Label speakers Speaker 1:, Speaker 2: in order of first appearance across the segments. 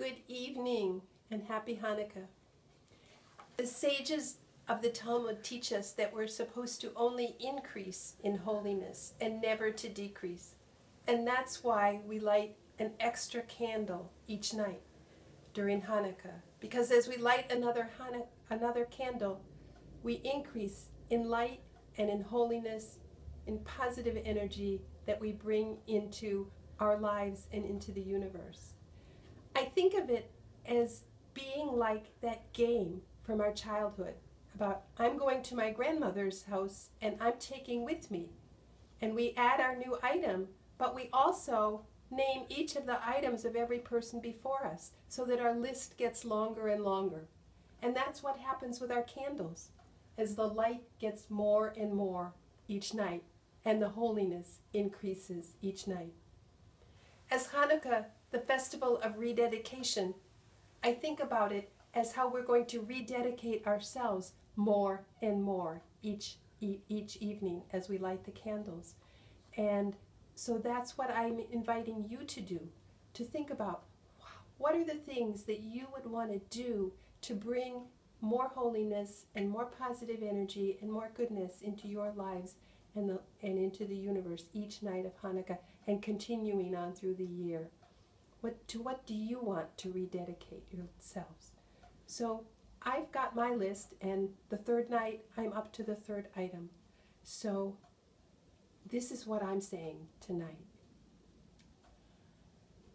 Speaker 1: Good evening and happy Hanukkah. The sages of the Talmud teach us that we're supposed to only increase in holiness and never to decrease. And that's why we light an extra candle each night during Hanukkah. Because as we light another, Hanuk- another candle, we increase in light and in holiness, in positive energy that we bring into our lives and into the universe. I think of it as being like that game from our childhood about I'm going to my grandmother's house and I'm taking with me. And we add our new item, but we also name each of the items of every person before us so that our list gets longer and longer. And that's what happens with our candles as the light gets more and more each night and the holiness increases each night. As Hanukkah, the festival of rededication, I think about it as how we're going to rededicate ourselves more and more each each evening as we light the candles. And so that's what I'm inviting you to do to think about what are the things that you would want to do to bring more holiness and more positive energy and more goodness into your lives and, the, and into the universe each night of Hanukkah and continuing on through the year. What, to what do you want to rededicate yourselves? So I've got my list, and the third night I'm up to the third item. So this is what I'm saying tonight.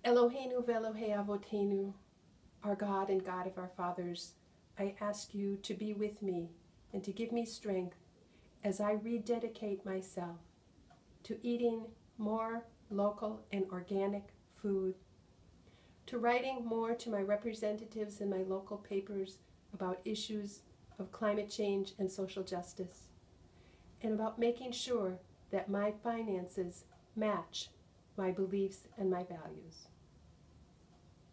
Speaker 1: Eloheinu velohe avotenu, our God and God of our fathers, I ask you to be with me and to give me strength as I rededicate myself to eating more local and organic food, to writing more to my representatives in my local papers about issues of climate change and social justice, and about making sure that my finances match my beliefs and my values.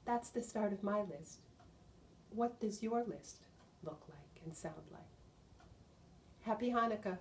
Speaker 1: That's the start of my list. What does your list look like and sound like? Happy Hanukkah.